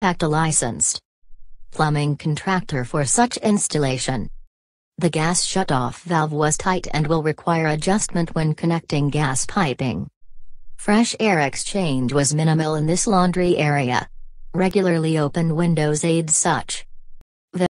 Act a licensed plumbing contractor for such installation. The gas shutoff valve was tight and will require adjustment when connecting gas piping. Fresh air exchange was minimal in this laundry area. Regularly open windows aid such